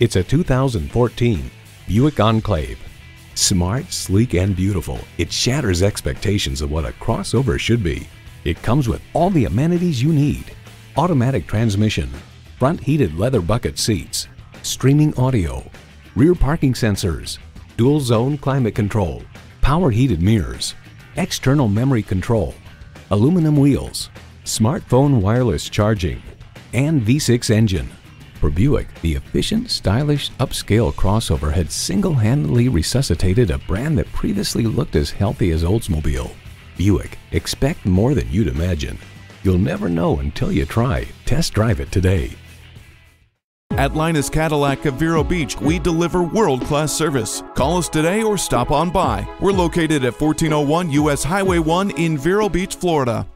It's a 2014 Buick Enclave. Smart, sleek, and beautiful, it shatters expectations of what a crossover should be. It comes with all the amenities you need. Automatic transmission, front heated leather bucket seats, streaming audio, rear parking sensors, dual zone climate control, power heated mirrors, external memory control, aluminum wheels, smartphone wireless charging, and V6 engine. For Buick, the efficient, stylish, upscale crossover had single-handedly resuscitated a brand that previously looked as healthy as Oldsmobile. Buick, expect more than you'd imagine. You'll never know until you try. Test drive it today. At Linus Cadillac of Vero Beach, we deliver world class service. Call us today or stop on by. We're located at 1401 US Highway 1 in Vero Beach, Florida.